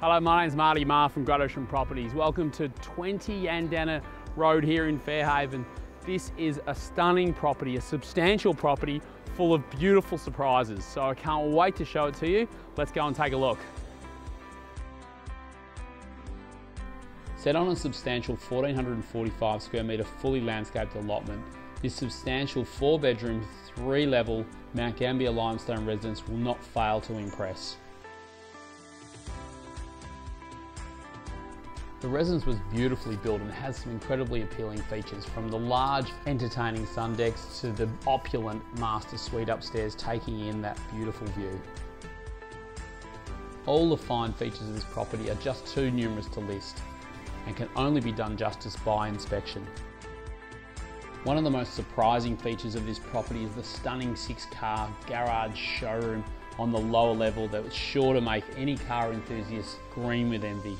Hello, my name's Marty Marr from Great Properties. Welcome to 20 Yandanah Road here in Fairhaven. This is a stunning property, a substantial property full of beautiful surprises. So I can't wait to show it to you. Let's go and take a look. Set on a substantial 1445 square metre fully landscaped allotment, this substantial four bedroom, three level Mount Gambier limestone residence will not fail to impress. The residence was beautifully built and has some incredibly appealing features from the large entertaining sun decks to the opulent master suite upstairs taking in that beautiful view. All the fine features of this property are just too numerous to list and can only be done justice by inspection. One of the most surprising features of this property is the stunning six car garage showroom on the lower level that was sure to make any car enthusiast scream with envy.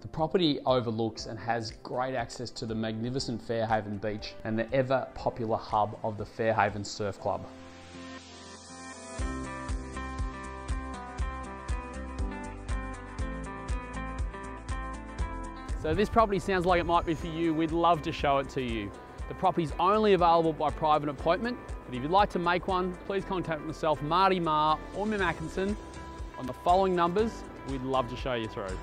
The property overlooks and has great access to the magnificent Fairhaven beach and the ever popular hub of the Fairhaven Surf Club. So this property sounds like it might be for you. We'd love to show it to you. The property is only available by private appointment, but if you'd like to make one, please contact myself, Marty Marr or Mim Atkinson on the following numbers. We'd love to show you through.